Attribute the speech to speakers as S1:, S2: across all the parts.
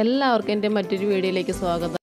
S1: എല്ലാവർക്കും എന്റെ മറ്റൊരു വീഡിയോയിലേക്ക് സ്വാഗതം.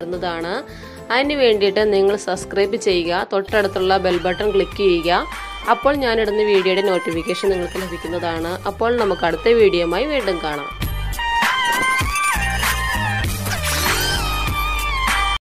S1: തരുന്നതാണ് അതിന് വേണ്ടിയിട്ട് നിങ്ങൾ സബ്സ്ക്രൈബ് ചെയ്യുക. തൊട്ടടുത്തുള്ള ബെൽ ബട്ടൺ ക്ലിക്ക് ചെയ്യുക. അപ്പോൾ ഞാനിടുന്ന വീഡിയോയുടെ നോട്ടിഫിക്കേഷൻ നിങ്ങൾക്ക് ലഭിക്കുന്നതാണ്. അപ്പോൾ നമുക്ക് അടുത്ത വീഡിയോയുമായി വീണ്ടും കാണാം.